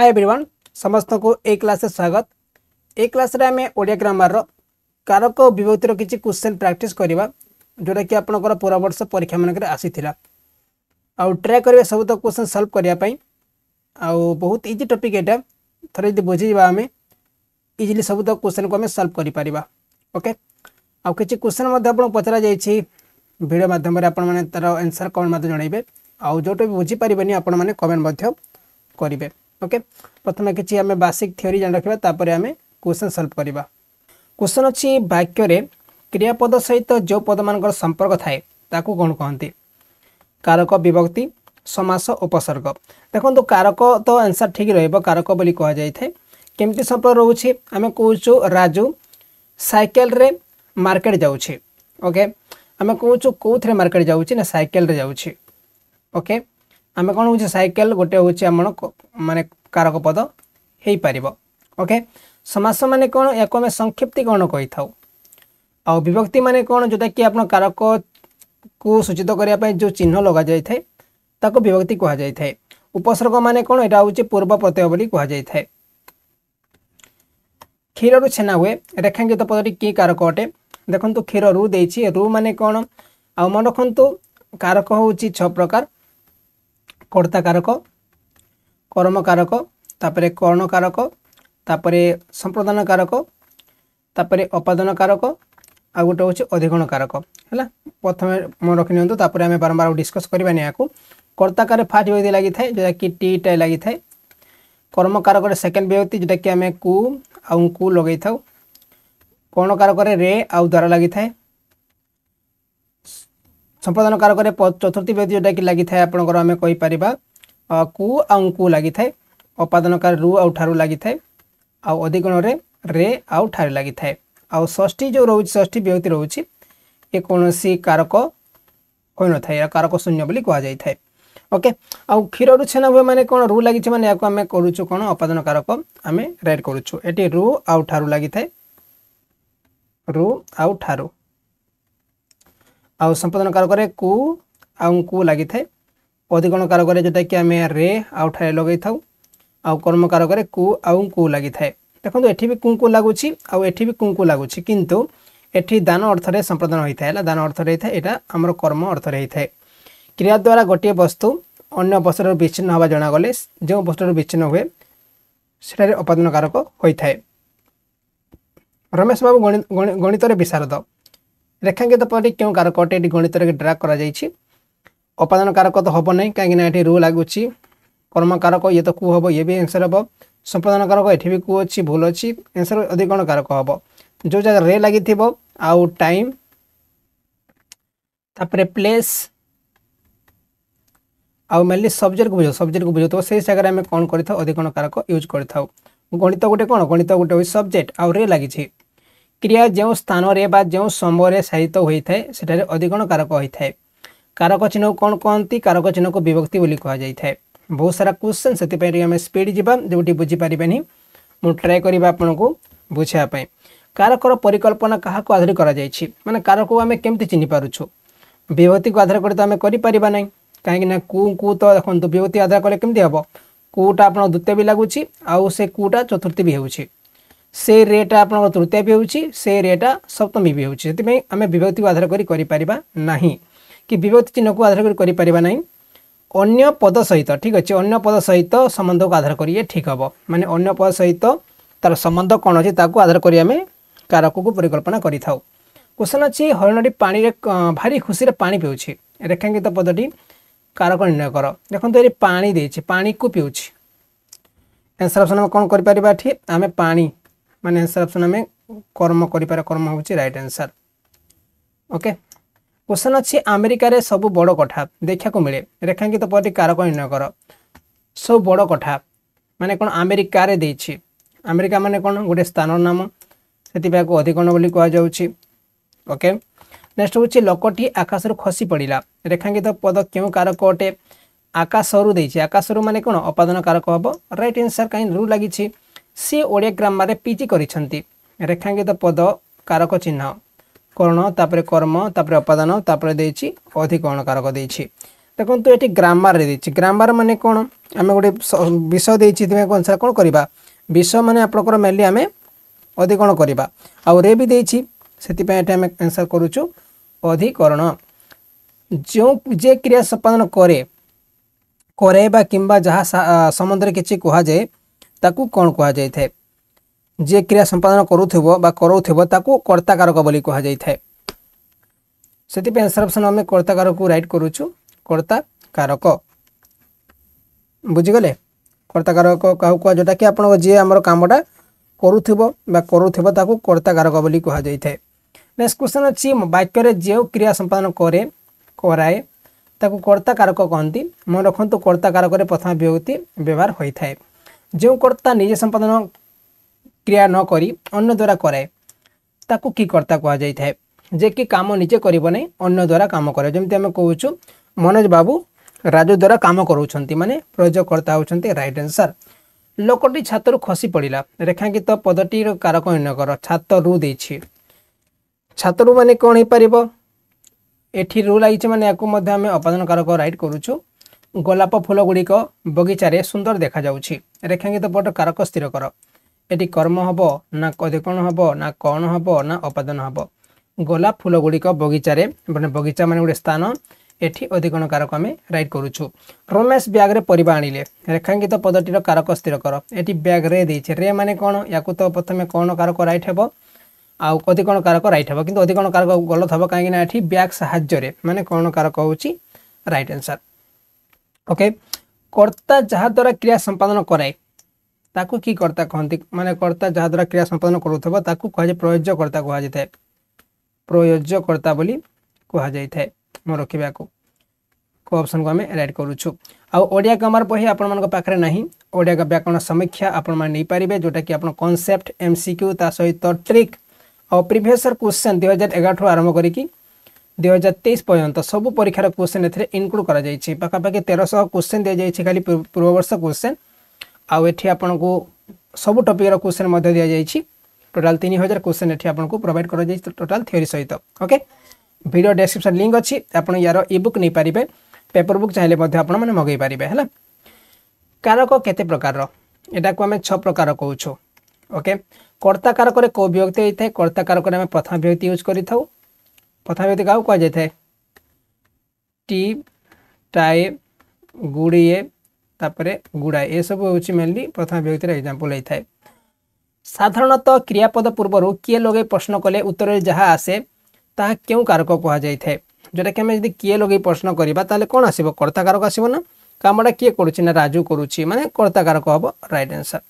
hi everyone समस्त को ए class स्वागत ए क्लास आम ओडिया ग्रामर कारक विभक्तिर कि क्वेश्चन प्राक्ट करवा जोटा कि आप वर्ष परीक्षा मानक आसी ट्राए करेंगे सब तो क्वेश्चन सल्व करने बहुत इजी टपिक यहाँ थर जब बुझे आम इजिली सब तो क्वेश्चन को आम सल्व करके आज क्वेश्चन आप पचार जाइए भिडियो मध्यम आपर कमेंट जनइबे आउ जो भी बुझीपरि आपण मैंने कमेंट करेंगे ओके प्रथम किसी आम बासिक थिओरी जान रखा तापर आम क्वेश्चन सल्व करवा क्वेश्चन अच्छी वाक्य क्रियापद सहित जो पद मान संपर्क थाए कौन कहती कारक विभक्ति समास उपसर्ग देखो कारक तो आंसर ठीक रक कहुए कह केमती संपर्क रोचे आम कौ राजू सैकेल मार्केट जाऊे ओके आम कहचु कौन मार्केट जाऊे सैकेल ओके ଆମେ କ'ଣ ହେଉଛି ସାଇକେଲ ଗୋଟେ ହେଉଛି ଆମର ମାନେ କାରକ ପଦ ହେଇପାରିବ ଓକେ ସମାସ ମାନେ କ'ଣ ୟାକୁ ଆମେ ସଂକ୍ଷିପ୍ତିକରଣ କହିଥାଉ ଆଉ ବିଭକ୍ତି ମାନେ କ'ଣ ଯେଉଁଟାକି ଆପଣ କାରକକୁ ସୂଚିତ କରିବା ପାଇଁ ଯେଉଁ ଚିହ୍ନ ଲଗାଯାଇଥାଏ ତାକୁ ବିଭକ୍ତି କୁହାଯାଇଥାଏ ଉପସର୍ଗ ମାନେ କ'ଣ ଏଇଟା ହେଉଛି ପୂର୍ବ ପ୍ରତ୍ୟୟ ବୋଲି କୁହାଯାଇଥାଏ କ୍ଷୀରରୁ ଛେନା ହୁଏ ରେଖାଙ୍କିତ ପଦଟି କି କାରକ ଅଟେ ଦେଖନ୍ତୁ କ୍ଷୀରରୁ ଦେଇଛି ରୁ ମାନେ କ'ଣ ଆଉ ମନେ ରଖନ୍ତୁ କାରକ ହେଉଛି ଛଅ ପ୍ରକାର କର୍ତ୍ତାକାରକ କର୍ମକାରକ ତାପରେ କର୍ଣ୍ଣକାରକ ତାପରେ ସମ୍ପ୍ରଦାନକାରକ ତାପରେ ଅପାଦାନକାରକ ଆଉ ଗୋଟେ ହେଉଛି ଅଧିଗଣକାରକ ହେଲା ପ୍ରଥମେ ମନେ ରଖିନିଅନ୍ତୁ ତାପରେ ଆମେ ବାରମ୍ବାର ଡିସ୍କସ୍ କରିବାନି ଏହାକୁ କର୍ତ୍ତାକାର ଫାର୍ଷ୍ଟ ବ୍ୟକ୍ତି ଲାଗିଥାଏ ଯେଉଁଟାକି ଟିଟା ଲାଗିଥାଏ କର୍ମକାରକରେ ସେକେଣ୍ଡ ବ୍ୟକ୍ତି ଯେଉଁଟାକି ଆମେ କୁ ଆଉ କୁ ଲଗାଇଥାଉ କର୍ଣ୍ଣକାରକରେ ରେ ଆଉ ଦ୍ୱାରା ଲାଗିଥାଏ ସମ୍ପାଦନ କାରକରେ ଚତୁର୍ଥୀ ବ୍ୟକ୍ତି ଯେଉଁଟାକି ଲାଗିଥାଏ ଆପଣଙ୍କର ଆମେ କହିପାରିବା କୁ ଆଉ କୁ ଲାଗିଥାଏ ଅପାଦନକାର ରୁ ଆଉ ଠାରୁ ଲାଗିଥାଏ ଆଉ ଅଧିକଣରେ ରେ ଆଉ ଠାରୁ ଲାଗିଥାଏ ଆଉ ଷଷ୍ଠୀ ଯେଉଁ ରହୁଛି ଷଷ୍ଠୀ ବ୍ୟକ୍ତି ରହୁଛି ଏ କୌଣସି କାରକ ହୋଇନଥାଏ ଏହା କାରକ ଶୂନ୍ୟ ବୋଲି କୁହାଯାଇଥାଏ ଓକେ ଆଉ କ୍ଷୀରରୁ ଛେନା ହୁଏ ମାନେ କ'ଣ ରୁ ଲାଗିଛି ମାନେ ଏହାକୁ ଆମେ କରୁଛୁ କ'ଣ ଅପାଦନ କାରକ ଆମେ ରେଡ୍ କରୁଛୁ ଏଠି ରୁ ଆଉ ଠାରୁ ଲାଗିଥାଏ ରୁ ଆଉ ଠାରୁ ଆଉ ସମ୍ପାଦନ କାରକରେ କୁ ଆଉ କୁ ଲାଗିଥାଏ ଅଧିକରଣ କାରକରେ ଯେଉଁଟାକି ଆମେ ରେ ଆଉ ଠାରେ ଲଗାଇଥାଉ ଆଉ କର୍ମ କାରକରେ କୁ ଆଉ କୁ ଲାଗିଥାଏ ଦେଖନ୍ତୁ ଏଠି ବି କୁଙ୍କୁ ଲାଗୁଛି ଆଉ ଏଠି ବି କୁଙ୍କୁ ଲାଗୁଛି କିନ୍ତୁ ଏଠି ଦାନ ଅର୍ଥରେ ସମ୍ପ୍ରଦାନ ହୋଇଥାଏ ହେଲା ଦାନ ଅର୍ଥରେ ହୋଇଥାଏ ଏଇଟା ଆମର କର୍ମ ଅର୍ଥରେ ହୋଇଥାଏ କ୍ରିୟା ଦ୍ୱାରା ଗୋଟିଏ ବସ୍ତୁ ଅନ୍ୟ ବସ୍ତୁଠାରୁ ବିଚ୍ଛିନ୍ନ ହେବା ଜଣାଗଲେ ଯେଉଁ ବସ୍ତୁଠାରୁ ବିଚ୍ଛିନ୍ନ ହୁଏ ସେଠାରେ ଅପାଦନକାରକ ହୋଇଥାଏ ରମେଶ ବାବୁ ଗଣିତରେ ବିଶାରଦ রেখাঙ্কিত পরে কেউ কারকটি এটি গণিতরে ড্রাগ করা যাই অপাদান কারক তো হব না কিনা এটি রু লাগুছি কর্ম কারক ইয়ে তো কু হব ইয়ে বি আনসর হব সম্পাদন কারক এটি বি কু অছি ভুল অছি আনসর অধিকরণ কারক হব যে জায়গা রে লাগিথিব আউ টাইম তাপরে প্লেস আউ মেনলি সবজেক্ট বুঝো সবজেক্ট বুঝো তো সেই জায়গায় আমি কোণ করে অধিকরণ কারক ইউজ করে গণিত গোটে কোণ গণিত গোটে সবজেক্ট আউ রে লাগিছে କ୍ରିୟା ଯେଉଁ ସ୍ଥାନରେ ବା ଯେଉଁ ସମ୍ଭବରେ ସାହିତ ହୋଇଥାଏ ସେଠାରେ ଅଧିକଣ କାରକ ହୋଇଥାଏ କାରକ ଚିହ୍ନକୁ କ'ଣ କହନ୍ତି କାରକ ଚିହ୍ନକୁ ବିଭକ୍ତି ବୋଲି କୁହାଯାଇଥାଏ ବହୁତ ସାରା କ୍ୱେଶ୍ଚନ୍ ସେଥିପାଇଁ ଆମେ ସ୍ପିଡ଼ ଯିବା ଯେଉଁଠି ବୁଝିପାରିବେନି ମୁଁ ଟ୍ରାଏ କରିବା ଆପଣଙ୍କୁ ବୁଝିବା ପାଇଁ କାରକର ପରିକଳ୍ପନା କାହାକୁ ଆଧାର କରାଯାଇଛି ମାନେ କାରକକୁ ଆମେ କେମିତି ଚିହ୍ନି ପାରୁଛୁ ବିଭୂତିକୁ ଆଧାର କରି ତ ଆମେ କରିପାରିବା ନାହିଁ କାହିଁକିନା କୁ କୁ ତ ଦେଖନ୍ତୁ ବିଭୂତି ଆଧାର କଲେ କେମିତି ହେବ କୁଟା ଆପଣ ଦ୍ୱିତୀୟ ବି ଲାଗୁଛି ଆଉ ସେ କୁଟା ଚତୁର୍ଥୀ ବି ହେଉଛି ସେ ରେଟ୍ ଆପଣଙ୍କର ତୃତୀୟ ବି ହେଉଛି ସେ ରେଟ୍ ସପ୍ତମୀ ବି ହେଉଛି ସେଥିପାଇଁ ଆମେ ବିଭକ୍ତିକୁ ଆଧାର କରି କରିପାରିବା ନାହିଁ କି ବିଭକ୍ତି ଚିହ୍ନକୁ ଆଧାର କରି କରିପାରିବା ନାହିଁ ଅନ୍ୟ ପଦ ସହିତ ଠିକ୍ ଅଛି ଅନ୍ୟ ପଦ ସହିତ ସମ୍ବନ୍ଧକୁ ଆଧାର କରି ଇଏ ଠିକ୍ ହେବ ମାନେ ଅନ୍ୟ ପଦ ସହିତ ତା'ର ସମ୍ବନ୍ଧ କ'ଣ ଅଛି ତାକୁ ଆଧାର କରି ଆମେ କାରକକୁ ପରିକଳ୍ପନା କରିଥାଉ କୋଶ୍ଚିନ୍ ଅଛି ହରିଣଟି ପାଣିରେ ଭାରି ଖୁସିରେ ପାଣି ପିଉଛି ରେଖାଙ୍କିତ ପଦଟି କାରକ ନିର୍ଣ୍ଣୟ କର ଦେଖନ୍ତୁ ଏଠି ପାଣି ଦେଇଛି ପାଣିକୁ ପିଉଛି ଏନ୍ସର ଅପ୍ସନ୍ ଆମେ କ'ଣ କରିପାରିବା ଏଠି ଆମେ ପାଣି মানে ଆନ୍ସର୍ ଅପ୍ସନ୍ ଆମେ କର୍ମ କରିବାର କର୍ମ ହେଉଛି ରାଇଟ୍ ଆନ୍ସର୍ ଓକେ କ୍ୱେଶ୍ଚନ୍ ଅଛି ଆମେରିକାରେ ସବୁ ବଡ଼ କୋଠା ଦେଖିବାକୁ ମିଳେ ରେଖାଙ୍କିତ ପରି କାରକ ନିର୍ଣ୍ଣୟ କର ସବୁ ବଡ଼ କୋଠା ମାନେ କ'ଣ ଆମେରିକାରେ ଦେଇଛି ଆମେରିକା ମାନେ କ'ଣ ଗୋଟେ ସ୍ଥାନର ନାମ ସେଥିପାଇଁ ଆକୁ ଅଧିକରଣ ବୋଲି କୁହାଯାଉଛି ଓକେ ନେକ୍ସଟ ହେଉଛି ଲୋକଟି ଆକାଶରୁ ଖସି ପଡ଼ିଲା ରେଖାଙ୍କିତ ପଦ କେଉଁ କାରକ ଅଟେ ଆକାଶରୁ ଦେଇଛି ଆକାଶରୁ ମାନେ କ'ଣ ଅପାଦାନ କାରକ ହେବ ରାଇଟ୍ ଆନ୍ସର୍ କାହିଁ ରୁ ଲାଗିଛି ସିଏ ଓଡ଼ିଆ ଗ୍ରାମାରରେ ପି ଜି କରିଛନ୍ତି ରେଖାଙ୍କିତ ପଦ କାରକ ଚିହ୍ନ କରଣ ତାପରେ କର୍ମ ତାପରେ ଅପାଦାନ ତାପରେ ଦେଇଛି ଅଧିକରଣ କାରକ ଦେଇଛି ଦେଖନ୍ତୁ ଏଠି ଗ୍ରାମାରରେ ଦେଇଛି ଗ୍ରାମାର ମାନେ କ'ଣ ଆମେ ଗୋଟେ ବିଷୟ ଦେଇଛି ଏଥିପାଇଁ ଅନୁସାରେ କ'ଣ କରିବା ବିଷୟ ମାନେ ଆପଣଙ୍କର ମେଲି ଆମେ ଅଧିକରଣ କରିବା ଆଉ ରେ ବି ଦେଇଛି ସେଥିପାଇଁ ଏଠି ଆମେ ଆନ୍ସର୍ କରୁଛୁ ଅଧିକରଣ ଯେଉଁ ଯେ କ୍ରିୟା ସମ୍ପାଦନ କରେ କରେ ବା କିମ୍ବା ଯାହା ସମ୍ବନ୍ଧରେ କିଛି କୁହାଯାଏ ତାକୁ କ'ଣ କୁହାଯାଇଥାଏ ଯିଏ କ୍ରିୟା ସମ୍ପାଦନ କରୁଥିବ ବା କରାଉଥିବ ତାକୁ କର୍ତ୍ତାକାରକ ବୋଲି କୁହାଯାଇଥାଏ ସେଥିପାଇଁ ଆନ୍ସର୍ ଅପ୍ସନ୍ ଆମେ କର୍ତ୍ତାକାରକୁ ରାଇଟ୍ କରୁଛୁ କର୍ତ୍ତାକାରକ ବୁଝିଗଲେ କର୍ତ୍ତାକାରକ କାହାକୁ କୁହା ଯେଉଁଟାକି ଆପଣଙ୍କ ଯିଏ ଆମର କାମଟା କରୁଥିବ ବା କରୁଥିବ ତାକୁ କର୍ତ୍ତାକାରକ ବୋଲି କୁହାଯାଇଥାଏ ନେକ୍ସଟ କ୍ୱେଶ୍ଚନ୍ ଅଛି ବାକ୍ୟରେ ଯେଉଁ କ୍ରିୟା ସମ୍ପାଦନ କରେ କରାଏ ତାକୁ କର୍ତ୍ତାକାରକ କହନ୍ତି ମନେ ରଖନ୍ତୁ କର୍ତ୍ତାକାରକରେ ପ୍ରଥମ ବିଭକ୍ତି ବ୍ୟବହାର ହୋଇଥାଏ ଯେଉଁ କର୍ତ୍ତା ନିଜେ ସମ୍ପାଦନ କ୍ରିୟା ନ କରି ଅନ୍ୟ ଦ୍ୱାରା କରେ ତାକୁ କି କର୍ତ୍ତା କୁହାଯାଇଥାଏ ଯେ କି କାମ ନିଜେ କରିବ ନାହିଁ ଅନ୍ୟ ଦ୍ୱାରା କାମ କରେ ଯେମିତି ଆମେ କହୁଛୁ ମନୋଜ ବାବୁ ରାଜୁ ଦ୍ୱାରା କାମ କରାଉଛନ୍ତି ମାନେ ପ୍ରୟୋଜକର୍ତ୍ତା ହେଉଛନ୍ତି ରାଇଟ୍ ଆନ୍ସର୍ ଲୋକଟି ଛାତରୁ ଖସି ପଡ଼ିଲା ରେଖାଙ୍କିତ ପଦଟିର କାରକ ନିର୍ଣ୍ଣୟ କର ଛାତରୁ ଦେଇଛି ଛାତରୁ ମାନେ କ'ଣ ହେଇପାରିବ ଏଠି ରୁ ଲାଗିଛି ମାନେ ୟାକୁ ମଧ୍ୟ ଆମେ ଅପାଦାନ କାରକ ରାଇଟ୍ କରୁଛୁ ଗୋଲାପ ଫୁଲଗୁଡ଼ିକ ବଗିଚାରେ ସୁନ୍ଦର ଦେଖାଯାଉଛି ରେଖାଙ୍କିତ ପଟ କାରକ ସ୍ଥିର କର ଏଠି କର୍ମ ହେବ ନା ଅଧିକରଣ ହେବ ନା କ'ଣ ହେବ ନା ଅପାଦାନ ହେବ ଗୋଲାପ ଫୁଲଗୁଡ଼ିକ ବଗିଚାରେ ମାନେ ବଗିଚା ମାନେ ଗୋଟେ ସ୍ଥାନ ଏଠି ଅଧିକରଣ କାରକ ଆମେ ରାଇଟ୍ କରୁଛୁ ରମେଶ ବ୍ୟାଗ୍ରେ ପରିବା ଆଣିଲେ ରେଖାଙ୍କିତ ପଦଟିର କାରକ ସ୍ଥିର କର ଏଠି ବ୍ୟାଗ୍ରେ ଦେଇଛି ରେ ମାନେ କ'ଣ ୟାକୁ ତ ପ୍ରଥମେ କ'ଣ କାରକ ରାଇଟ୍ ହେବ ଆଉ ଅଧିକରଣ କାରକ ରାଇଟ୍ ହେବ କିନ୍ତୁ ଅଧିକରଣ କାରକ ଗଲତ ହେବ କାହିଁକିନା ଏଠି ବ୍ୟାଗ୍ ସାହାଯ୍ୟରେ ମାନେ କ'ଣ କାରକ ହେଉଛି ରାଇଟ୍ ଆନ୍ସର୍ ओके कर्ता जहाद्वारा क्रिया संपादन कराए ताकू कि कर्ता कहती मानते कर्ता जहाद्वारा क्रिया संपादन करता कहुजकर्ता कहुए प्रयोज्यकर्ता कहुए मु रखा को अप्सन को आम एड करु आड़िया ग्रामर बही आपरे ना ओडिया व्याकरण समीक्षा आपरेंगे जोटा कि आप कनसेप्ट एम सिक्यू ता सहित ट्रिक और प्रिभसर क्वेश्चन दुई हजार एगार ठू आरंभ करी ଦୁଇ ହଜାର ତେଇଶ ପର୍ଯ୍ୟନ୍ତ ସବୁ ପରୀକ୍ଷାର କୋଶ୍ଚିନ୍ ଏଥିରେ ଇନକ୍ଲୁଡ଼ କରାଯାଇଛି ପାଖାପାଖି ତେରଶହ କୋଶ୍ଚିନ୍ ଦିଆଯାଇଛି ଖାଲି ପୂର୍ବବର୍ଷ କୋଶ୍ଚିନ୍ ଆଉ ଏଠି ଆପଣଙ୍କୁ ସବୁ ଟପିକ୍ର କୋଶ୍ଚିନ୍ ମଧ୍ୟ ଦିଆଯାଇଛି ଟୋଟାଲ ତିନି ହଜାର କୋଶ୍ଚିନ୍ ଏଠି ଆପଣଙ୍କୁ ପ୍ରୋଭାଇଡ଼ କରାଯାଇଛି ଟୋଟାଲ ଥିଓରି ସହିତ ଓକେ ଭିଡ଼ିଓ ଡେସ୍କ୍ରିପ୍ସନ୍ ଲିଙ୍କ୍ ଅଛି ଆପଣ ୟାର ଇ ବୁକ୍ ନେଇପାରିବେ ପେପର ବୁକ୍ ଚାହିଁଲେ ମଧ୍ୟ ଆପଣମାନେ ମଗାଇ ପାରିବେ ହେଲା କାରକ କେତେ ପ୍ରକାରର ଏଟାକୁ ଆମେ ଛଅ ପ୍ରକାର କହୁଛୁ ଓକେ କର୍ତ୍ତା କାରକରେ କେଉଁ ବିଭକ୍ତି ହୋଇଥାଏ କର୍ତ୍ତା କାରକରେ ଆମେ ପ୍ରଥମ ବିଭକ୍ତି ୟୁଜ୍ କରିଥାଉ प्रथम का कह जाए टी टाए गुड़े तापर गुड़ाए यह सब हूँ मेनली प्रथम व्यक्ति एक्जामपल होता साधारणत तो क्रियापद पूर्व किए लगे प्रश्न कले उत्तर जहाँ आसे ताऊ कारक कह जाए जोटा कि आम जब किए लगे प्रश्न करवा कौन आस कर्ताकारक आसवना कमटा किए कर राजू करुच्छी मानते कर्ताकारक हम रईट आंसर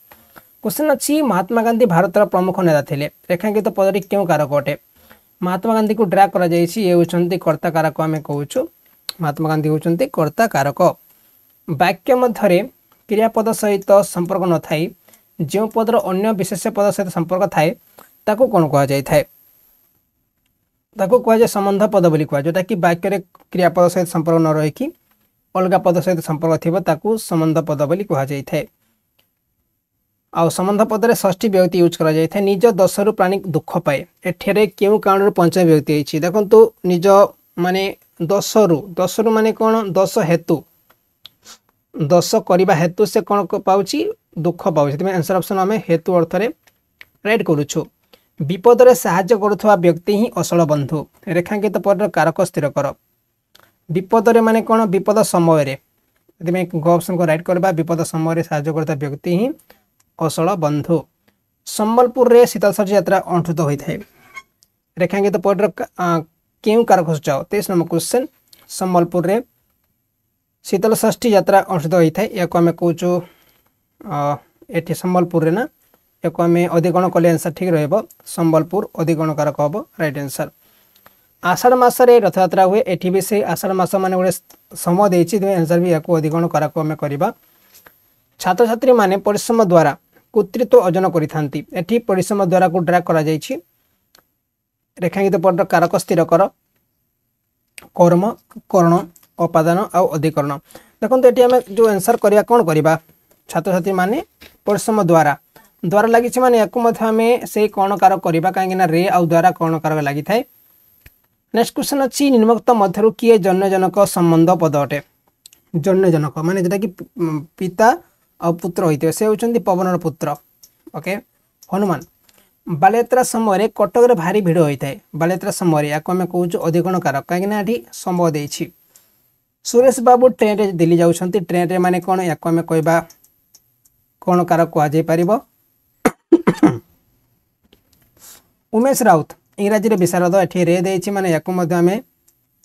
क्वेश्चन अच्छी महात्मा गांधी भारत प्रमुख नेता थे रेखांकित पदटी क्यों कारक अटे ମହାତ୍ମା ଗାନ୍ଧୀଙ୍କୁ ଡ୍ରାକ୍ କରାଯାଇଛି ଇଏ ହେଉଛନ୍ତି କର୍ତ୍ତା କାରକ ଆମେ କହୁଛୁ ମହାତ୍ମା ଗାନ୍ଧୀ ହେଉଛନ୍ତି କର୍ତ୍ତା କାରକ ବାକ୍ୟ ମଧ୍ୟରେ କ୍ରିୟାପଦ ସହିତ ସମ୍ପର୍କ ନଥାଇ ଯେଉଁ ପଦର ଅନ୍ୟ ବିଶେଷ ପଦ ସହିତ ସମ୍ପର୍କ ଥାଏ ତାକୁ କ'ଣ କୁହାଯାଇଥାଏ ତାକୁ କୁହାଯାଏ ସମ୍ବନ୍ଧ ପଦ ବୋଲି କୁହାଏ ଯେଉଁଟାକି ବାକ୍ୟରେ କ୍ରିୟାପଦ ସହିତ ସମ୍ପର୍କ ନ ରହିକି ଅଲଗା ପଦ ସହିତ ସମ୍ପର୍କ ଥିବ ତାକୁ ସମ୍ବନ୍ଧ ପଦ ବୋଲି କୁହାଯାଇଥାଏ ଆଉ ସମ୍ବନ୍ଧ ପଦରେ ଷଷ୍ଠୀ ବ୍ୟକ୍ତି ୟୁଜ୍ କରାଯାଇଥାଏ ନିଜ ଦଶରୁ ପ୍ରାଣୀ ଦୁଃଖ ପାଏ ଏଠାରେ କେଉଁ କାରଣରୁ ପଞ୍ଚମ ବ୍ୟକ୍ତି ହେଇଛି ଦେଖନ୍ତୁ ନିଜ ମାନେ ଦଶରୁ ଦଶରୁ ମାନେ କ'ଣ ଦଶ ହେତୁ ଦଶ କରିବା ହେତୁ ସେ କ'ଣ ପାଉଛି ଦୁଃଖ ପାଉଛି ସେଥିପାଇଁ ଆନ୍ସର ଅପ୍ସନ୍ ଆମେ ହେତୁ ଅର୍ଥରେ ରାଇଟ୍ କରୁଛୁ ବିପଦରେ ସାହାଯ୍ୟ କରୁଥିବା ବ୍ୟକ୍ତି ହିଁ ଅସଳ ବନ୍ଧୁ ରେଖାଙ୍କିତ ପରର କାରକ ସ୍ଥିର କର ବିପଦରେ ମାନେ କ'ଣ ବିପଦ ସମୟରେ ସେଥିପାଇଁ ଗପସଙ୍କୁ ରାଇଟ୍ କରିବା ବିପଦ ସମୟରେ ସାହାଯ୍ୟ କରୁଥିବା ବ୍ୟକ୍ତି ହିଁ ଅସଳ ବନ୍ଧୁ ସମ୍ବଲପୁରରେ ଶୀତଳଷଷ୍ଠୀ ଯାତ୍ରା ଅନୁଷ୍ଠିତ ହୋଇଥାଏ ରେଖାଙ୍କିତ ପଏଣ୍ଟର କେଉଁ କାରକ ସୂଚାଅ ତେଇଶ ନମ୍ବର କ୍ୱେଶ୍ଚନ୍ ସମ୍ବଲପୁରରେ ଶୀତଳଷଷ୍ଠୀ ଯାତ୍ରା ଅନୁଷ୍ଠିତ ହୋଇଥାଏ ଏହାକୁ ଆମେ କହୁଛୁ ଏଠି ସମ୍ବଲପୁରରେ ନା ଏହାକୁ ଆମେ ଅଧିକରଣ କଲେ ଆନ୍ସର୍ ଠିକ୍ ରହିବ ସମ୍ବଲପୁର ଅଧିକରଣ କାରକ ହେବ ରାଇଟ୍ ଆନ୍ସର୍ ଆଷାଢ଼ ମାସରେ ରଥଯାତ୍ରା ହୁଏ ଏଠି ବି ସେଇ ଆଷାଢ଼ ମାସ ମାନେ ଗୋଟେ ସମୟ ଦେଇଛି ସେଥିପାଇଁ ଆନ୍ସର୍ ବି ଏହାକୁ ଅଧିକରଣ କାରକ ଆମେ କରିବା ଛାତ୍ରଛାତ୍ରୀମାନେ ପରିଶ୍ରମ ଦ୍ୱାରା কর্তৃত্ব অর্জন করে থাকে এটি পরিশ্রম দ্বারা ড্রা করা যাই রেখাঙ্কিত পদ কারক স্থির কর কর্ম করণ অপাদান আধিকরণ দেখুন এটি আমি যে আনসার করা কম করা ছাত্রছাত্রী মানে পরিশ্রম দ্বারা দ্বারা লাগিছে মানে একু আমি সেই কণ কারক করা কিনা রে আউ কণ কোণ কারক লাগি থাকে নেক্সট কোশ্চেন অনেক নিম্নোক্ত মধ্যে কি জন্যজনক সম্বন্ধ পদ অটে জন্যজনক মানে যেটা কি পিতা পুত্র হয়ে সে হচ্ছেন পবনর পুত্র ওকে হনুমান বালিযাত্রা সময় কটকরে ভারি ভিড় হয়ে থাকে বালিযাত্রা সময় ইয়াকে আমি কৌছু অধিকণ কারক কিনা এটি সম্ভব দিয়েছি সুরেশ বাবু ট্রেনে দিল্লি যাচ্ছেন ট্রেনে মানে কোণ ইয়াকে আমি কহবা কোণ কারক কুহযাই পাব উমেশ রাউত ইংরাজি বিশারদ এটি রে দিয়েছি মানে ইয়াকে আমি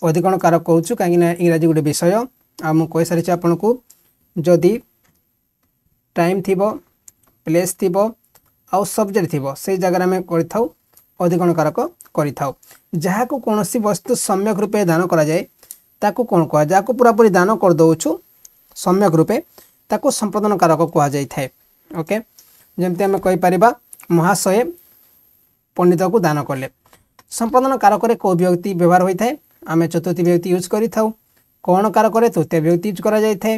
অধিকণ কারক কৌছু কিনা ইংরাজি গোটে বিষয় আমি কইসারিছি আপনার যদি ଟାଇମ୍ ଥିବ ପ୍ଲେସ୍ ଥିବ ଆଉ ସବଜେକ୍ଟ ଥିବ ସେଇ ଜାଗାରେ ଆମେ କରିଥାଉ ଅଧିକରଣ କାରକ କରିଥାଉ ଯାହାକୁ କୌଣସି ବସ୍ତୁ ସମ୍ୟକ ରୂପେ ଦାନ କରାଯାଏ ତାକୁ କ'ଣ କୁହାଯାଏ ଯାହାକୁ ପୁରାପୁରି ଦାନ କରିଦେଉଛୁ ସମ୍ୟକ ରୂପେ ତାକୁ ସମ୍ପ୍ରଦାନ କାରକ କୁହାଯାଇଥାଏ ଓକେ ଯେମିତି ଆମେ କହିପାରିବା ମହାଶୟ ପଣ୍ଡିତକୁ ଦାନ କଲେ ସମ୍ପାଦନ କାରକରେ କେଉଁ ବିଭକ୍ତି ବ୍ୟବହାର ହୋଇଥାଏ ଆମେ ଚତୁର୍ଥୀ ବିଭକ୍ତି ୟୁଜ୍ କରିଥାଉ କ'ଣ କାରକରେ ତୃତୀୟ ବିଭକ୍ତି ୟୁଜ୍ କରାଯାଇଥାଏ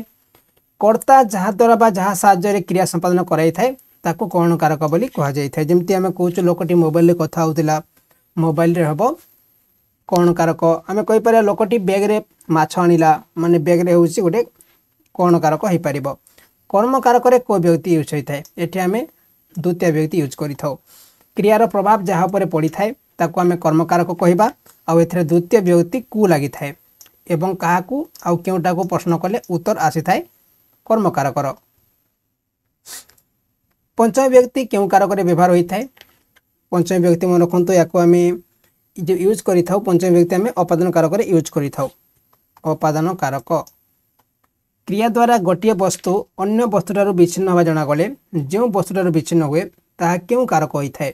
কর্তা যাহাদ্বারা বা যাহা সাহায্যে ক্রিয়া সম্পাদন করাই থাকে তাকে কণ কারক বলে কুহযাই থাকে যেমি আমি কৌছু লোকটি মোবাইলে কথা হোলা মোবাইলে হব কণ কারক আমি কইপার লোকটি ব্যাগ্রে মাছ আনিলা মানে ব্যাগ্রে হচ্ছে গোটে কণ কারক হয়েপার কর্মকারকরে কো ব্যক্তি ইউজ হয়ে থাকে এটি আমি দ্বিতীয় ব্যক্তি ইউজ করে থাও ক্রিয়ার প্রভাব যা উপরে পড়ি থাকে তাকে আমি কর্মকারক কহবা আউ এর দ্বিতীয় ব্যক্তি কু লাগি থাকে এবং কাহকু আউ কেউটাকু প্রশ্ন কলে উত্তর আসি থাকে কর্মকারক পঞ্চম ব্যক্তি কেউ কারকরে ব্যবহার হয়ে থাকে পঞ্চম ব্যক্তি মনে রাখতু ইয়াকে আমি যে ইউজ করে থাকি পঞ্চম ব্যক্তি আমি অপাদন কারকরে ইউজ করে থাকি অপাদন কারক ক্রিয়া দ্বারা গোটিয়ে বস্তু অন্য বস্তুটার বিচ্ছিন্ন হওয়া জনাগলে যে বস্তুটার বিচ্ছিন্ন হুয়ে তাহা কেউ কারক হয়ে থাকে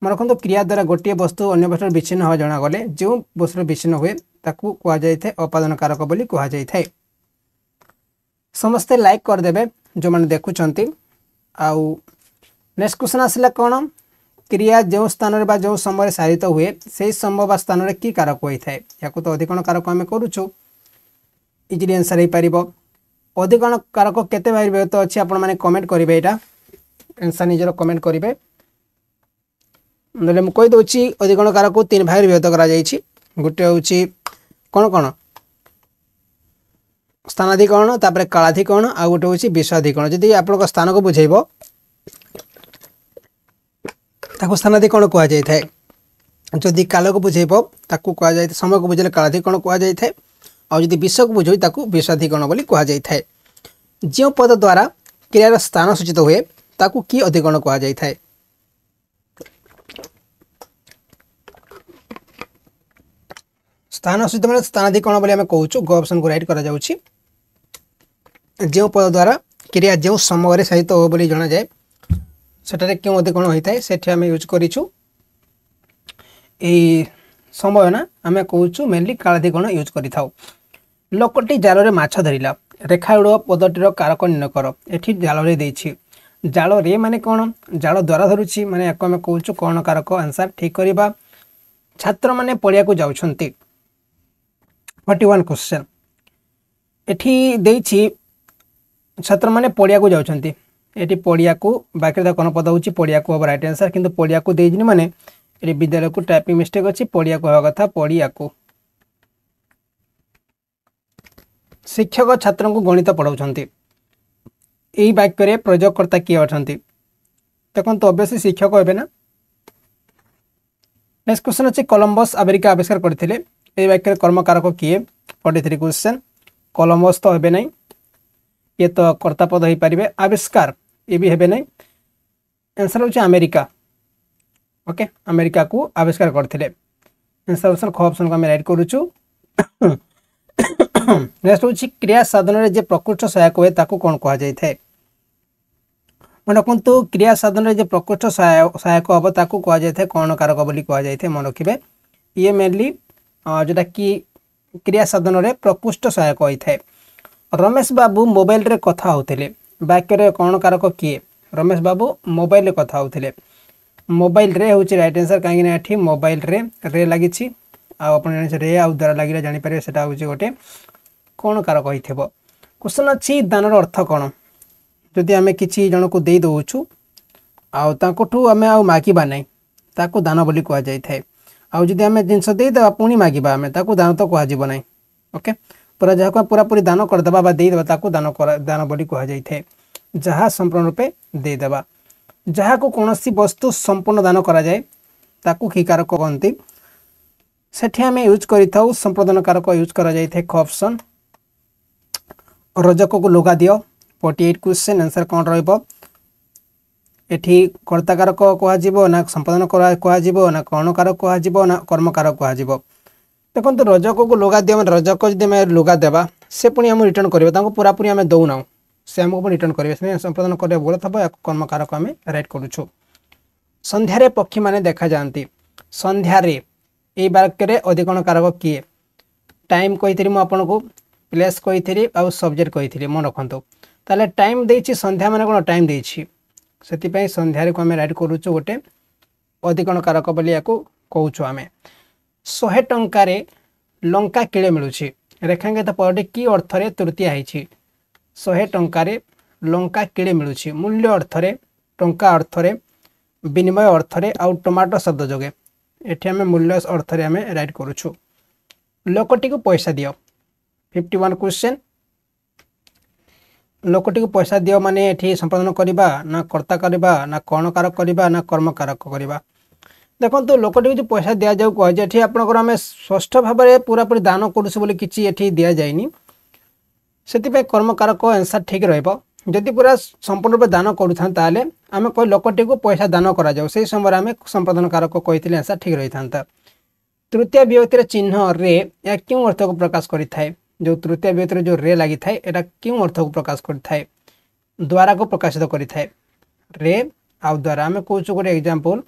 মনে রাখতু ক্রিয়া দ্বারা গোটিয়ে বস্তু অন্য বস্তুঠার বিচ্ছিন্ন হওয়া জনাগলে যে বস্তুঠার বিচ্ছিন্ন হুয়ে তাকে কুয়া যাই অপাদন কারক বলে কুয়া যাই থাকে ସମସ୍ତେ ଲାଇକ୍ କରିଦେବେ ଯେଉଁମାନେ ଦେଖୁଛନ୍ତି ଆଉ ନେକ୍ସଟ କ୍ୱେଶ୍ଚନ୍ ଆସିଲା କ'ଣ କ୍ରିୟା ଯେଉଁ ସ୍ଥାନରେ ବା ଯେଉଁ ସମୟରେ ସାରିତ ହୁଏ ସେହି ସମୟ ବା ସ୍ଥାନରେ କି କାରକ ହୋଇଥାଏ ୟାକୁ ତ ଅଧିକଣ କାରକ ଆମେ କରୁଛୁ ଇଜିଲି ଆନ୍ସର୍ ହେଇପାରିବ ଅଧିକଣ କାରକ କେତେ ବ୍ୟହତ ଅଛି ଆପଣମାନେ କମେଣ୍ଟ କରିବେ ଏଇଟା ଆନ୍ସର୍ ନିଜର କମେଣ୍ଟ କରିବେ ନହେଲେ ମୁଁ କହିଦେଉଛି ଅଧିକଣ କାରକୁ ତିନି ଭାଗରେ ବିଭକ୍ତ କରାଯାଇଛି ଗୋଟେ ହେଉଛି କ'ଣ କ'ଣ ସ୍ଥାନାଧିକରଣ ତାପରେ କାଳାଧିକରଣ ଆଉ ଗୋଟେ ହେଉଛି ବିଶ୍ୱଧିକରଣ ଯଦି ଆପଣଙ୍କ ସ୍ଥାନକୁ ବୁଝେଇବ ତାକୁ ସ୍ଥାନାଧିକରଣ କୁହାଯାଇଥାଏ ଯଦି କାଳକୁ ବୁଝେଇବ ତାକୁ କୁହାଯାଇଥାଏ ସମୟକୁ ବୁଝେଇଲେ କାଳାଧିକରଣ କୁହାଯାଇଥାଏ ଆଉ ଯଦି ବିଶ୍ୱକୁ ବୁଝେଇ ତାକୁ ବିଶ୍ୱଧିକରଣ ବୋଲି କୁହାଯାଇଥାଏ ଯେଉଁ ପଦ ଦ୍ୱାରା କ୍ରିୟାର ସ୍ଥାନ ସୂଚିତ ହୁଏ ତାକୁ କି ଅଧିକରଣ କୁହାଯାଇଥାଏ স্থান অসুবিধা মানে স্থানাধিকরণ বলে আমি কৌছু গ অপসনকে রাইট করা যাচ্ছে যে পদ দ্বারা ক্রিয়া যে সময়ের সাহিত হো বলে জনা যায় সেটার কেউ অধিকরণ হয়ে থাকে সেটি আমি ইউজ করছু এই সময় না আমি কৌছু মেনলি কালাধিকরণ ইউজ করে থাকু ଲୋକଟି ଜାଲରେ ମାଛ ଧରିଲା ରେଖାରୁଢ଼ ପଦଟିର କାରକ ନିର୍ଣ୍ଣୟ କର ଏଠି ଜାଲରେ ଦେଇଛି ଜାଳରେ ମାନେ କ'ଣ ଜାଳ ଦ୍ୱାରା ଧରୁଛି ମାନେ ୟାକୁ ଆମେ କହୁଛୁ କ'ଣ କାରକ ଆନ୍ସର୍ ଠିକ୍ କରିବା ଛାତ୍ରମାନେ ପଡ଼ିଆକୁ ଯାଉଛନ୍ତି ଫର୍ଟି ୱାନ୍ କ୍ୱେଶ୍ଚନ୍ ଏଠି ଦେଇଛି ଛାତ୍ରମାନେ ପଡ଼ିଆକୁ ଯାଉଛନ୍ତି ଏଠି ପଡ଼ିଆକୁ ବାକିରେ ତା କ'ଣ ପଦ ହେଉଛି ପଡ଼ିଆକୁ ହେବ ରାଇଟ୍ ଆନ୍ସର୍ କିନ୍ତୁ ପଡ଼ିଆକୁ ଦେଇଛନ୍ତି ମାନେ ଏଠି ବିଦ୍ୟାଳୟକୁ ଟାଇପିଂ ମିଷ୍ଟେକ୍ ଅଛି ପଡ଼ିଆକୁ ହେବା କଥା ପଡ଼ିଆକୁ ଶିକ୍ଷକ ଛାତ୍ରଙ୍କୁ ଗଣିତ ପଢ଼ାଉଛନ୍ତି ଏହି ବାକ୍ୟରେ ପ୍ରୟୋଗକର୍ତ୍ତା କିଏ ଅଛନ୍ତି ଦେଖନ୍ତୁ ଅବଶ୍ୟ ଶିକ୍ଷକ ହେବେ ନା ନେକ୍ସଟ କ୍ୱେଶ୍ଚନ୍ ଅଛି କଲମ୍ବସ୍ ଆମେରିକା ଆବିଷ୍କାର କରିଥିଲେ એ વાક્યના કર્મકારકો કિએ ફોર્ટી થ્રી ક્વેશ્ચન কলমস্থ হবে নাই ইয়ে তো কর্তাপদ হয়ে পারে আবিষ্কার ইয়ে বি হবে নাই এনসার হচ্ছে আমেরিকা ওকে আমেরিকা কু আবিষ্কার করলে এনসার অপশন খ অপশন আমি রাইট করুছু নেক্সট হচ্ছে ক্রিয়া সাধনের যে প্রকৃষ্ট সহায়ক হয়ে তাকে কোণ কুহযাই থাকে মনে রাখতু ক্রিয়া সাধনের যে প্রকৃষ্ট সহায়ক হব তাকে কুহযাই থাকে কোণ কারক বলে কুহযাই থাকে মনে রাখবে ইয়ে মেনলি ଯେଉଁଟାକି କ୍ରିୟା ସାଧନରେ ପ୍ରକୃଷ୍ଟ ସହାୟକ ହୋଇଥାଏ ରମେଶ ବାବୁ ମୋବାଇଲରେ କଥା ହେଉଥିଲେ ବାକ୍ୟରେ କ'ଣ କାରକ କିଏ ରମେଶ ବାବୁ ମୋବାଇଲରେ କଥା ହେଉଥିଲେ ମୋବାଇଲରେ ହେଉଛି ରାଇଟ୍ ଆନ୍ସର୍ କାହିଁକିନା ଏଠି ମୋବାଇଲରେ ରେ ଲାଗିଛି ଆଉ ଆପଣ ଜାଣିଛନ୍ତି ରେ ଆଉ ଦ୍ୱାରା ଲାଗିଲା ଜାଣିପାରିବେ ସେଇଟା ହେଉଛି ଗୋଟେ କ'ଣ କାରକ ହୋଇଥିବ କ୍ୱେଶ୍ଚନ୍ ଅଛି ଦାନର ଅର୍ଥ କ'ଣ ଯଦି ଆମେ କିଛି ଜଣକୁ ଦେଇଦେଉଛୁ ଆଉ ତାଙ୍କଠୁ ଆମେ ଆଉ ମାଗିବା ନାହିଁ ତାକୁ ଦାନ ବୋଲି କୁହାଯାଇଥାଏ आदि आम जिनस पुणी माग आम दान तो कह ओके पूरा जहाँ को पूरा पूरी दान करदे देदे दान दान बड़ी कहुई थाए जहा संपूर्ण रूपे देदे जहाँ को कौन वस्तु संपूर्ण दान कराए क्षीकारक कहती से आम यूज कर संप्रदान कारक यूज करपसन रजक को लगा दि फोर्टी एट क्वेश्चन आंसर कौन रहा ଏଠି କର୍ତ୍ତାକାରକ କୁହାଯିବ ନା ସମ୍ପାଦନ କୁହାଯିବ ନା କର୍ଣ୍ଣକାରକ କୁହାଯିବ ନା କର୍ମକାରକ କୁହାଯିବ ଦେଖନ୍ତୁ ରଜକକୁ ଲୁଗା ଦିଅ ମାନେ ରଜକ ଯଦି ଆମେ ଲୁଗା ଦେବା ସେ ପୁଣି ଆମକୁ ରିଟର୍ଣ୍ଣ କରିବେ ତାଙ୍କୁ ପୁରାପୁରି ଆମେ ଦେଉନାହୁଁ ସେ ଆମକୁ ପୁଣି ରିଟର୍ଣ୍ଣ କରିବେ ସେ ସମ୍ପାଦନ କରିବା ଭୁଲ ଥିବ ଏହାକୁ କର୍ମକାରକ ଆମେ ରାଇଟ୍ କରୁଛୁ ସନ୍ଧ୍ୟାରେ ପକ୍ଷୀମାନେ ଦେଖାଯାଆନ୍ତି ସନ୍ଧ୍ୟାରେ ଏଇ ବାକ୍ୟରେ ଅଧିକଣ କାରକ କିଏ ଟାଇମ୍ କହିଥିଲି ମୁଁ ଆପଣଙ୍କୁ ପ୍ଲେସ୍ କହିଥିଲି ଆଉ ସବଜେକ୍ଟ କହିଥିଲି ମନେ ରଖନ୍ତୁ ତାହେଲେ ଟାଇମ୍ ଦେଇଛି ସନ୍ଧ୍ୟା ମାନେ କ'ଣ ଟାଇମ୍ ଦେଇଛି ସେଥିପାଇଁ ସନ୍ଧ୍ୟାରେକୁ ଆମେ ରାଇଟ୍ କରୁଛୁ ଗୋଟେ ଅଧିକରଣ କାରକ ବୋଲି ୟାକୁ କହୁଛୁ ଆମେ ଶହେ ଟଙ୍କାରେ ଲଙ୍କା କିଳେ ମିଳୁଛି ରେଖାଙ୍କିତ ପଦଟି କି ଅର୍ଥରେ ତୃତୀୟ ହେଇଛି ଶହେ ଟଙ୍କାରେ ଲଙ୍କା କିଳେ ମିଳୁଛି ମୂଲ୍ୟ ଅର୍ଥରେ ଟଙ୍କା ଅର୍ଥରେ ବିନିମୟ ଅର୍ଥରେ ଆଉ ଟମାଟୋ ଶବ୍ଦ ଯୋଗେ ଏଠି ଆମେ ମୂଲ୍ୟ ଅର୍ଥରେ ଆମେ ରାଇଟ୍ କରୁଛୁ ଲୋକଟିକୁ ପଇସା ଦିଅ ଫିଫ୍ଟି ୱାନ୍ କ୍ୱେଶ୍ଚନ୍ ଲୋକଟିକୁ ପଇସା ଦିଅ ମାନେ ଏଠି ସମ୍ପାଦନ କରିବା ନା କର୍ତ୍ତା କରିବା ନା କଣକାରକ କରିବା ନା କର୍ମକାରକ କରିବା ଦେଖନ୍ତୁ ଲୋକଟିକୁ ଯେଉଁ ପଇସା ଦିଆଯାଉ କୁହାଯାଏ ଏଠି ଆପଣଙ୍କର ଆମେ ଷଷ୍ଠ ଭାବରେ ପୁରାପୁରି ଦାନ କରୁଛୁ ବୋଲି କିଛି ଏଠି ଦିଆଯାଇନି ସେଥିପାଇଁ କର୍ମକାରକ ଆନ୍ସର୍ ଠିକ୍ ରହିବ ଯଦି ପୁରା ସମ୍ପୂର୍ଣ୍ଣ ରୂପେ ଦାନ କରୁଥାନ୍ତା ତାହେଲେ ଆମେ କହି ଲୋକଟିକୁ ପଇସା ଦାନ କରାଯାଉ ସେହି ସମୟରେ ଆମେ ସମ୍ପାଦନକାରକ କହିଥିଲେ ଆନ୍ସର୍ ଠିକ୍ ରହିଥାନ୍ତା ତୃତୀୟ ବିଭକ୍ତିର ଚିହ୍ନରେ ଏହା କେଉଁ ଅର୍ଥକୁ ପ୍ରକାଶ କରିଥାଏ जो तृतीय व्यक्ति जो रे लगी थाए क्यों अर्थ को प्रकाश कर द्वारा को प्रकाशित करें रे आउ द्वारा आम कौच गोटे एग्जाम्पल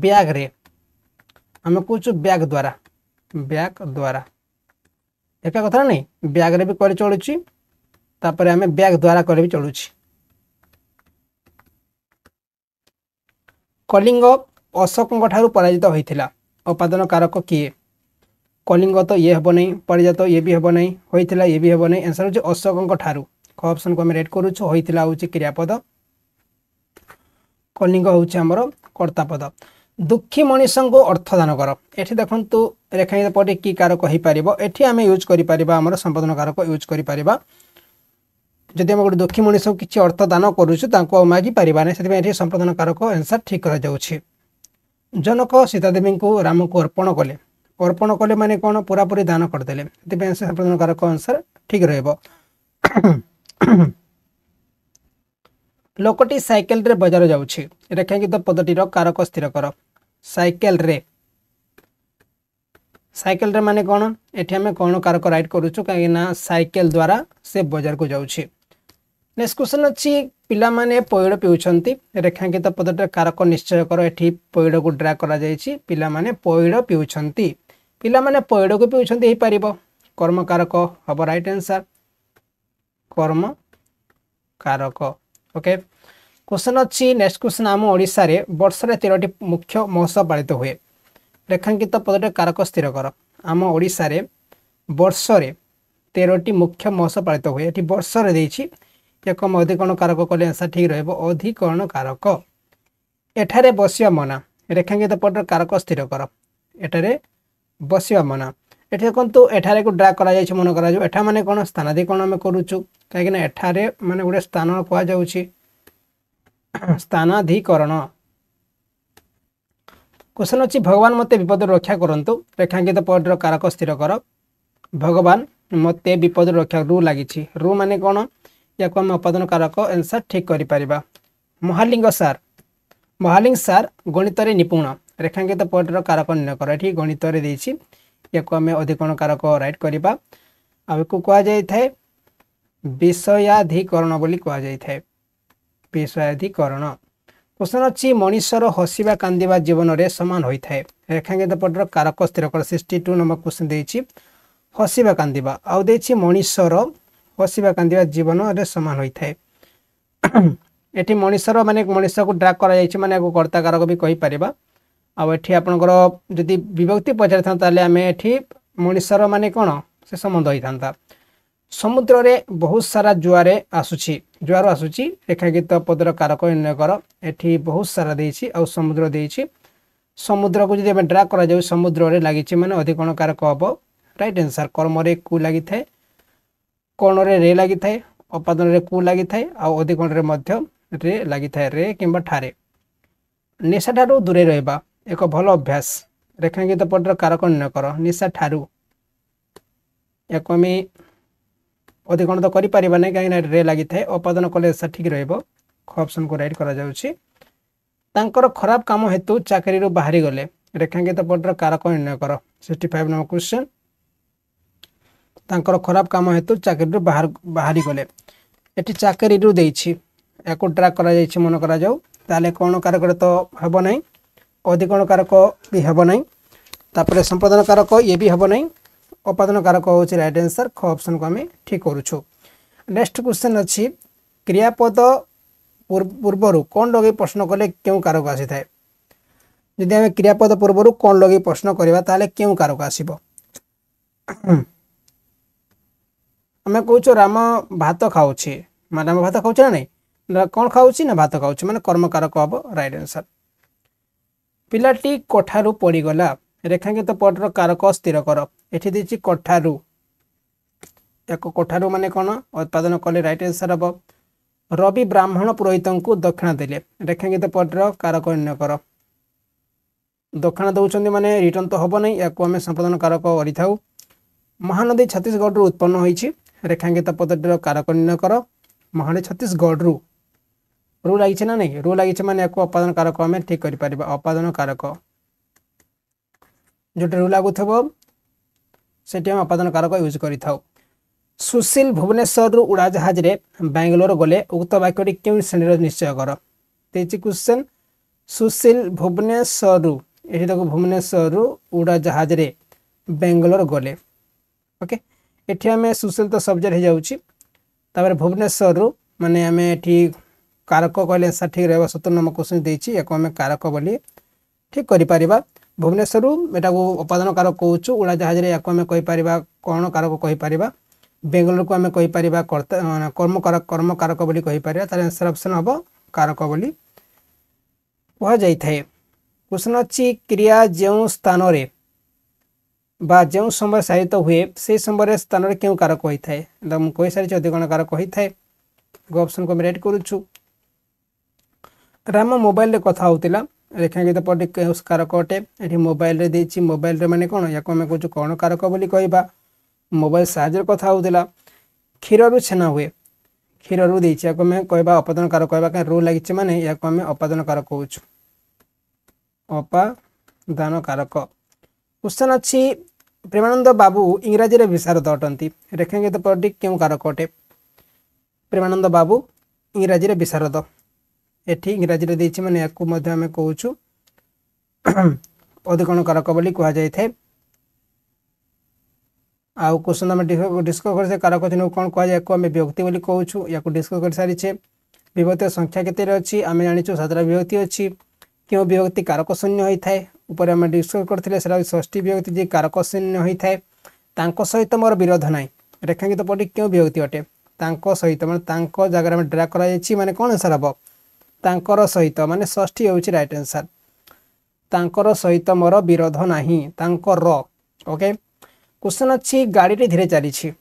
ब्याग रे आम कौ ब्याग द्वारा ब्याग द्वारा एक कथा नहीं ब्याग रे भी चलुची तापर आम ब्याग द्वारा कले भी चलुच कलिंग अशोक पराजित होता उपादन कारक किए କଳିଙ୍ଗ ତ ଇଏ ହେବ ନାହିଁ ପରିଜାତ ଇଏ ବି ହେବ ନାହିଁ ହୋଇଥିଲା ଇଏ ବି ହେବ ନାହିଁ ଆନ୍ସର୍ ହେଉଛି ଅଶୋକଙ୍କ ଠାରୁ ଖ ଅପସନ୍କୁ ଆମେ ରେଟ୍ କରୁଛୁ ହୋଇଥିଲା ହେଉଛି କ୍ରିୟାପଦ କଳିଙ୍ଗ ହେଉଛି ଆମର କର୍ତ୍ତାପଦ ଦୁଃଖୀ ମଣିଷଙ୍କୁ ଅର୍ଥଦାନ କର ଏଠି ଦେଖନ୍ତୁ ରେଖାଙ୍କିତ ପଟେ କି କାରକ ହୋଇପାରିବ ଏଠି ଆମେ ୟୁଜ୍ କରିପାରିବା ଆମର ସମ୍ବୋଧନ କାରକ ୟୁଜ୍ କରିପାରିବା ଯଦି ଆମେ ଗୋଟେ ଦୁଃଖୀ ମଣିଷକୁ କିଛି ଅର୍ଥ ଦାନ କରୁଛୁ ତାଙ୍କୁ ଆଉ ମାଗିପାରିବା ନାହିଁ ସେଥିପାଇଁ ଏଠି ସମ୍ପ୍ରଦାନ କାରକ ଆନ୍ସର୍ ଠିକ୍ କରାଯାଉଛି ଜନକ ସୀତାଦେବୀଙ୍କୁ ରାମକୁ ଅର୍ପଣ କଲେ ଅର୍ପଣ କଲେ ମାନେ କ'ଣ ପୁରାପୁରି ଦାନ କରିଦେଲେ ସେଥିପାଇଁ ସେ ପ୍ରଶ୍ନକାରକ ଆନ୍ସର୍ ଠିକ୍ ରହିବ ଲୋକଟି ସାଇକେଲରେ ବଜାର ଯାଉଛି ରେଖାଙ୍କିତ ପଦଟିର କାରକ ସ୍ଥିର କର ସାଇକେଲରେ ସାଇକେଲରେ ମାନେ କ'ଣ ଏଠି ଆମେ କ'ଣ କାରକ ରାଇଟ୍ କରୁଛୁ କାହିଁକି ନା ସାଇକେଲ ଦ୍ୱାରା ସେ ବଜାରକୁ ଯାଉଛି ନେକ୍ସଟ କ୍ୱେଶ୍ଚନ୍ ଅଛି ପିଲାମାନେ ପଇଡ଼ ପିଉଛନ୍ତି ରେଖାଙ୍କିତ ପଦଟିର କାରକ ନିଶ୍ଚୟ କର ଏଠି ପଇଡ଼କୁ ଡ୍ରା କରାଯାଇଛି ପିଲାମାନେ ପଇଡ଼ ପିଉଛନ୍ତି ପିଲାମାନେ ପଇଡ଼କୁ ପିଉଛନ୍ତି ହେଇପାରିବ କର୍ମକାରକ ହେବ ରାଇଟ୍ ଆନ୍ସର୍ କାରକ ଓକେ କ୍ୱେଶ୍ଚନ୍ ଅଛି ନେକ୍ସଟ କ୍ୱେଶ୍ଚନ୍ ଆମ ଓଡ଼ିଶାରେ ବର୍ଷରେ ତେରଟି ମୁଖ୍ୟ ମହୋତ୍ସବ ପାଳିତ ହୁଏ ରେଖାଙ୍କିତ ପଦରେ କାରକ ସ୍ଥିର କର ଆମ ଓଡ଼ିଶାରେ ବର୍ଷରେ ତେରଟି ମୁଖ୍ୟ ମହୋତ୍ସବ ପାଳିତ ହୁଏ ଏଠି ବର୍ଷରେ ଦେଇଛି ଏକ ଅଧିକରଣ କାରକ କଲେ ଆନ୍ସର୍ ଠିକ୍ ରହିବ ଅଧିକରଣ କାରକ ଏଠାରେ ବସିବା ମନା ରେଖାଙ୍କିତ ପଦର କାରକ ସ୍ଥିର କର ଏଠାରେ ବସିବା ମନା ଏଠି ଦେଖନ୍ତୁ ଏଠାରେକୁ ଡ୍ରାଗ୍ କରାଯାଇଛି ମନେ କରାଯିବ ଏଠା ମାନେ କ'ଣ ସ୍ଥାନାଦି କ'ଣ ଆମେ କରୁଛୁ କାହିଁକିନା ଏଠାରେ ମାନେ ଗୋଟେ ସ୍ଥାନ କୁହାଯାଉଛି ସ୍ଥାନାଧିକରଣ କ୍ୱେଶ୍ଚନ୍ ଅଛି ଭଗବାନ ମୋତେ ବିପଦରୁ ରକ୍ଷା କରନ୍ତୁ ରେଖାଙ୍କିତ ପଏଣ୍ଟର କାରକ ସ୍ଥିର କର ଭଗବାନ ମୋତେ ବିପଦରୁ ରକ୍ଷା ରୁ ଲାଗିଛି ରୁ ମାନେ କ'ଣ ୟାକୁ ଆମେ ଉତ୍ପାଦନ କାରକ ଏନ୍ସର୍ ଠିକ୍ କରିପାରିବା ମହାଲିଙ୍ଗ ସାର୍ ମହାଲିଙ୍ଗ ସାର୍ ଗଣିତରେ ନିପୁଣ ରେଖାଙ୍କିତ ପଟ୍ର କାରକ ନିର୍ଣ୍ଣୟ କର ଏଠି ଗଣିତରେ ଦେଇଛି ୟାକୁ ଆମେ ଅଧିକରଣ କାରକ ରାଇଟ୍ କରିବା ଆଉ ୟାକୁ କୁହାଯାଇଥାଏ ବିଷୟାଧିକରଣ ବୋଲି କୁହାଯାଇଥାଏ ବିଷୟାଧିକରଣ କ୍ୱେଶ୍ଚନ୍ ଅଛି ମଣିଷର ହସିବା କାନ୍ଦିବା ଜୀବନରେ ସମାନ ହୋଇଥାଏ ରେଖାଙ୍କିତ ପଟ୍ର କାରକ ସ୍ଥିର କର ସିକ୍ସଟି ଟୁ ନମ୍ବର କ୍ୱେଶ୍ଚନ୍ ଦେଇଛି ହସିବା କାନ୍ଦିବା ଆଉ ଦେଇଛି ମଣିଷର ହସିବା କାନ୍ଦିବା ଜୀବନରେ ସମାନ ହୋଇଥାଏ ଏଠି ମଣିଷର ମାନେ ମଣିଷକୁ ଡ୍ରାକ୍ କରାଯାଇଛି ମାନେ ଆକୁ କର୍ତ୍ତାକାରକ ବି କହିପାରିବା ଆଉ ଏଠି ଆପଣଙ୍କର ଯଦି ବିଭକ୍ତି ପଚାରିଥାନ୍ତା ତାହେଲେ ଆମେ ଏଠି ମଣିଷର ମାନେ କ'ଣ ସେ ସମ୍ବନ୍ଧ ହେଇଥାନ୍ତା ସମୁଦ୍ରରେ ବହୁତ ସାରା ଜୁଆରେ ଆସୁଛି ଜୁଆର ଆସୁଛି ରେଖାଗୀତ ପଦର କାରକ ନିର୍ଣ୍ଣୟ କର ଏଠି ବହୁତ ସାରା ଦେଇଛି ଆଉ ସମୁଦ୍ର ଦେଇଛି ସମୁଦ୍ରକୁ ଯଦି ଆମେ ଡ୍ରା କରାଯାଉ ସମୁଦ୍ରରେ ଲାଗିଛି ମାନେ ଅଧିକରଣ କାରକ ହେବ ରାଇଟ୍ ଆନ୍ସର୍ କର୍ମରେ କୁ ଲାଗିଥାଏ କୋଣରେ ରେ ଲାଗିଥାଏ ଅପାଦନରେ କୁ ଲାଗିଥାଏ ଆଉ ଅଧିକରଣରେ ମଧ୍ୟ ରେ ଲାଗିଥାଏ ରେ କିମ୍ବା ଠାରେ ନିଶାଠାରୁ ଦୂରେଇ ରହିବା ଏକ ଭଲ ଅଭ୍ୟାସ ରେଖାଙ୍କିତ ପଦର କାରକ ନିର୍ଣ୍ଣୟ କର ନିଶା ଠାରୁ ୟାକୁ ଆମେ ଅଧିକଣ ତ କରିପାରିବା ନାହିଁ କାହିଁକିନା ରେ ଲାଗିଥାଏ ଅପାଦନ କଲେ ଏସା ଠିକ୍ ରହିବ ଖ ଅପସନ୍କୁ ରାଇଟ୍ କରାଯାଉଛି ତାଙ୍କର ଖରାପ କାମ ହେତୁ ଚାକିରିରୁ ବାହାରିଗଲେ ରେଖାଙ୍କିତ ପଦର କାରକ ନିର୍ଣ୍ଣୟ କର ସିକ୍ସଟି ଫାଇଭ୍ ନମ୍ବର କ୍ୱେଶ୍ଚନ୍ ତାଙ୍କର ଖରାପ କାମ ହେତୁ ଚାକିରିରୁ ବାହାର ବାହାରିଗଲେ ଏଠି ଚାକିରିରୁ ଦେଇଛି ଏହାକୁ ଡ୍ରାକ୍ କରାଯାଇଛି ମନେ କରାଯାଉ ତାହେଲେ କ'ଣ କାରକରେ ତ ହେବ ନାହିଁ ଅଧିକରଣ କାରକ ବି ହେବ ନାହିଁ ତାପରେ ସମ୍ପାଦନ କାରକ ଇଏ ବି ହେବ ନାହିଁ ଅପାଦନ କାରକ ହେଉଛି ରାଇଟ୍ ଆନ୍ସର୍ ଖ ଅପସନ୍କୁ ଆମେ ଠିକ୍ କରୁଛୁ ନେକ୍ସଟ କ୍ୱେଶ୍ଚନ୍ ଅଛି କ୍ରିୟାପଦ ପୂର୍ବରୁ କ'ଣ ଲଗାଇ ପ୍ରଶ୍ନ କଲେ କେଉଁ କାରକ ଆସିଥାଏ ଯଦି ଆମେ କ୍ରିୟାପଦ ପୂର୍ବରୁ କ'ଣ ଲଗାଇ ପ୍ରଶ୍ନ କରିବା ତାହେଲେ କେଉଁ କାରକ ଆସିବ ଆମେ କହୁଛୁ ରାମ ଭାତ ଖାଉଛି ରାମ ଭାତ ଖାଉଛି ନା ନାହିଁ କ'ଣ ଖାଉଛି ନା ଭାତ ଖାଉଛି ମାନେ କର୍ମକାରକ ହେବ ରାଇଟ୍ ଆନ୍ସର୍ ପିଲାଟି କୋଠାରୁ ପଡ଼ିଗଲା ରେଖାଙ୍କିତ ପଟର କାରକ ସ୍ଥିର କର ଏଠି ଦେଇଛି କୋଠାରୁ ଏକ କୋଠାରୁ ମାନେ କ'ଣ ଉତ୍ପାଦନ କଲେ ରାଇଟ୍ ଆନ୍ସର୍ ହେବ ରବି ବ୍ରାହ୍ମଣ ପୁରୋହିତଙ୍କୁ ଦକ୍ଷିଣା ଦେଲେ ରେଖାଙ୍କିତ ପଟର କାରକ ନିର୍ଣ୍ଣୟ କର ଦକ୍ଷିଣା ଦେଉଛନ୍ତି ମାନେ ରିଟର୍ଣ୍ଣ ତ ହେବ ନାହିଁ ଏହାକୁ ଆମେ ସମ୍ପାଦନ କାରକ କରିଥାଉ ମହାନଦୀ ଛତିଶଗଡ଼ରୁ ଉତ୍ପନ୍ନ ହୋଇଛି ରେଖାଙ୍କିତ ପଦଟିର କାରକ ନିର୍ଣ୍ଣୟ କର ମହାନଦୀ ଛତିଶଗଡ଼ରୁ রু লাগিছে না নাই রু লাগিছে মানে একু অপাদান কারক আমি ঠিক করে পারিবা অপাদান কারক যেটা রু লাগুথব সেটি আমি অপাদান কারক ইউজ করে থাও সুশীল ভুবনেশ্বরু উড়াজাহাজে ব্যাঙ্গালোর গলে উক্ত বাক্যটি কেউ শ্রেণীর নিশ্চয় কর তেইছি কোশ্চেন সুশীল ভুবনেশ্বরু এটি দেখো ভুবনেশ্বরু উড়াজাহাজে ব্যাঙ্গালোর গলে ওকে এটি আমি সুশীল তো সবজেক্ট হয়ে যাচ্ছি তাপরে ভুবনেশ্বরু মানে আমি এটি कारक कहले आन्सर ठीक रहेगा सतर नंबर क्वेश्चन देखिए कारक बोली ठीक कर भुवनेश्वर यहाँ उपादान कारक कौचु उड़ाजहाज कहीपर कौन कारक कहीपर बेंगलोर को आम कहीपर कर्म कारक कर्म कारक कहीपर तार आंसर ऑप्शन हम कारक बोली कहुई क्वेश्चन अच्छी क्रिया जो स्थान समय साधित हुए से समय ସେହି क्यों कारक होता है ହୋଇଥାଏ ମୁଁ କହିସାରିଛି ଅଧିକରଣ होता है ଗୋ ଅପସନକୁ ଆମେ ରେଟ୍ କରୁଛୁ ରାମ ମୋବାଇଲରେ କଥା ହେଉଥିଲା ରେଖାଙ୍କିତ କେଉଁ କାରକ ଅଟେ ଏଠି ମୋବାଇଲରେ ଦେଇଛି ମୋବାଇଲରେ ମାନେ କ'ଣ ୟାକୁ ଆମେ କହୁଛୁ କ'ଣ କାରକ ବୋଲି କହିବା ମୋବାଇଲ ସାହାଯ୍ୟରେ କଥା ହେଉଥିଲା କ୍ଷୀରରୁ ଛେନା ହୁଏ କ୍ଷୀରରୁ ଦେଇଛି ୟାକୁ ଆମେ କହିବା ଅପାଦନ କାରକ କହିବା କାହିଁ ରୁ ଲାଗିଛି ମାନେ ୟାକୁ ଆମେ ଅପାଦନ କାରକ କହୁଛୁ ଅପାଦାନ କାରକ କ୍ୱେଶ୍ଚନ୍ ଅଛି ପ୍ରେମାନନ୍ଦ ବାବୁ ଇଂରାଜୀରେ ବିଶାରଦ ଅଟନ୍ତି ରେଖାଙ୍କିତ ପରି କେଉଁ କାରକ ଅଟେ ପ୍ରେମାନନ୍ଦ ବାବୁ ଇଂରାଜୀରେ ବିଶାରଦ ଏଠି ଇଂରାଜୀରେ ଦେଇଛି ମାନେ ୟାକୁ ମଧ୍ୟ ଆମେ କହୁଛୁ ଅଧିକରଣ କାରକ ବୋଲି କୁହାଯାଇଥାଏ ଆଉ କୋଶ୍ଚିନ୍ ଆମେ ଡିସ୍କସ୍ କରିଛେ କାରକ ଚିହ୍ନକୁ କ'ଣ କୁହାଯାଏ ୟାକୁ ଆମେ ବିଭକ୍ତି ବୋଲି କହୁଛୁ ୟାକୁ ଡିସ୍କସ୍ କରିସାରିଛେ ବିଭକ୍ତିର ସଂଖ୍ୟା କେତେରେ ଅଛି ଆମେ ଜାଣିଛୁ ସାତଟା ବିଭକ୍ତି ଅଛି କେଉଁ ବିଭକ୍ତି କାରକ ଶୂନ୍ୟ ହୋଇଥାଏ ଉପରେ ଆମେ ଡିସ୍କସ୍ କରିଥିଲେ ସେଟା ଷଷ୍ଠୀ ବିଭକ୍ତି ଯିଏ କାରକ ଶୂନ୍ୟ ହୋଇଥାଏ ତାଙ୍କ ସହିତ ମୋର ବିରୋଧ ନାହିଁ ରେଖାଙ୍କିତ ପଟି କେଉଁ ବିଭକ୍ତି ଅଟେ ତାଙ୍କ ସହିତ ମାନେ ତାଙ୍କ ଜାଗାରେ ଆମେ ଡ୍ରା କରାଯାଇଛି ମାନେ କ'ଣ ଆନ୍ସର୍ ହେବ ତାଙ୍କର ସହିତ ମାନେ ଷଷ୍ଠୀ ହେଉଛି ରାଇଟ୍ ଆନ୍ସର୍ ତାଙ୍କର ସହିତ ମୋର ବିରୋଧ ନାହିଁ ତାଙ୍କର ଓକେ କ୍ୱେଶ୍ଚନ୍ ଅଛି ଗାଡ଼ିଟି ଧୀରେ ଚାଲିଛି